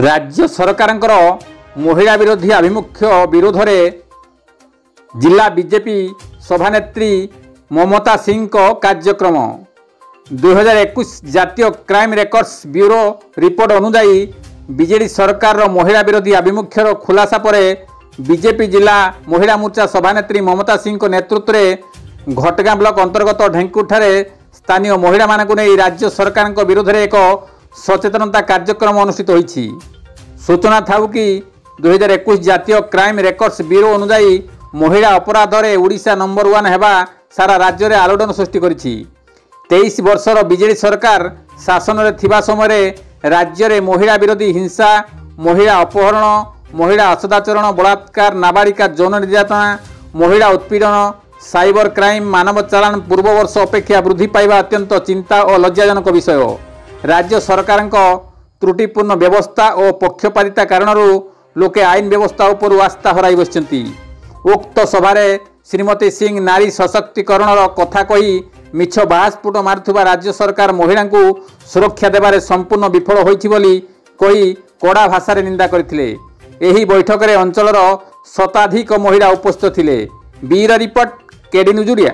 ରାଜ୍ୟ ସରକାରଙ୍କର ମହିଳା ବିରୋଧୀ ଆଭିମୁଖ୍ୟ ବିରୋଧରେ ଜିଲ୍ଲା ବିଜେପି ସଭାନେତ୍ରୀ ମମତା ସିଂଙ୍କ କାର୍ଯ୍ୟକ୍ରମ ଦୁଇହଜାର ଏକୋଇଶ ଜାତୀୟ କ୍ରାଇମ୍ ରେକର୍ଡସ୍ ବ୍ୟୁରୋ ରିପୋର୍ଟ ଅନୁଯାୟୀ ବିଜେଡି ସରକାରର ମହିଳା ବିରୋଧୀ ଆଭିମୁଖ୍ୟର ଖୁଲାସା ପରେ ବିଜେପି ଜିଲ୍ଲା ମହିଳା ମୋର୍ଚ୍ଚା ସଭାନେତ୍ରୀ ମମତା ସିଂଙ୍କ ନେତୃତ୍ୱରେ ଘଟଗାଁ ବ୍ଲକ ଅନ୍ତର୍ଗତ ଢେଙ୍କୁଠାରେ ସ୍ଥାନୀୟ ମହିଳାମାନଙ୍କୁ ନେଇ ରାଜ୍ୟ ସରକାରଙ୍କ ବିରୋଧରେ ଏକ ସଚେତନତା କାର୍ଯ୍ୟକ୍ରମ ଅନୁଷ୍ଠିତ ହୋଇଛି ସୂଚନା ଥାଉ କି ଦୁଇହଜାର ଏକୋଇଶ ଜାତୀୟ କ୍ରାଇମ୍ ରେକର୍ଡସ୍ ବ୍ୟୁରୋ ଅନୁଯାୟୀ ମହିଳା ଅପରାଧରେ ଓଡ଼ିଶା ନମ୍ବର ୱାନ୍ ହେବା ସାରା ରାଜ୍ୟରେ ଆଲୋଡ଼ନ ସୃଷ୍ଟି କରିଛି ତେଇଶ ବର୍ଷର ବିଜେଡି ସରକାର ଶାସନରେ ଥିବା ସମୟରେ ରାଜ୍ୟରେ ମହିଳା ବିରୋଧୀ ହିଂସା ମହିଳା ଅପହରଣ ମହିଳା ଅସଦାଚରଣ ବଳାତ୍କାର ନାବାଳିକା ଯୌନ ନିର୍ଯାତନା ମହିଳା ଉତ୍ପୀଡ଼ନ ସାଇବର କ୍ରାଇମ୍ ମାନବ ଚାଲାଣ ପୂର୍ବ ବର୍ଷ ଅପେକ୍ଷା ବୃଦ୍ଧି ପାଇବା ଅତ୍ୟନ୍ତ ଚିନ୍ତା ଓ ଲଜ୍ଜାଜନକ ବିଷୟ ରାଜ୍ୟ ସରକାରଙ୍କ ତ୍ରୁଟିପୂର୍ଣ୍ଣ ବ୍ୟବସ୍ଥା ଓ ପକ୍ଷପାତିତା କାରଣରୁ ଲୋକେ ଆଇନ ବ୍ୟବସ୍ଥା ଉପରୁ ଆସ୍ଥା ହରାଇ ବସିଛନ୍ତି ଉକ୍ତ ସଭାରେ ଶ୍ରୀମତୀ ସିଂ ନାରୀ ସଶକ୍ତିକରଣର କଥା କହି ମିଛ ବାହାସ୍ଫୁଟ ମାରୁଥିବା ରାଜ୍ୟ ସରକାର ମହିଳାଙ୍କୁ ସୁରକ୍ଷା ଦେବାରେ ସମ୍ପୂର୍ଣ୍ଣ ବିଫଳ ହୋଇଛି ବୋଲି କହି କଡ଼ା ଭାଷାରେ ନିନ୍ଦା କରିଥିଲେ ଏହି ବୈଠକରେ ଅଞ୍ଚଳର ଶତାଧିକ ମହିଳା ଉପସ୍ଥିତ ଥିଲେ ବିର ରିପୋର୍ଟ କେଡି ନ୍ୟୁଜ୍ ଓଡ଼ିଆ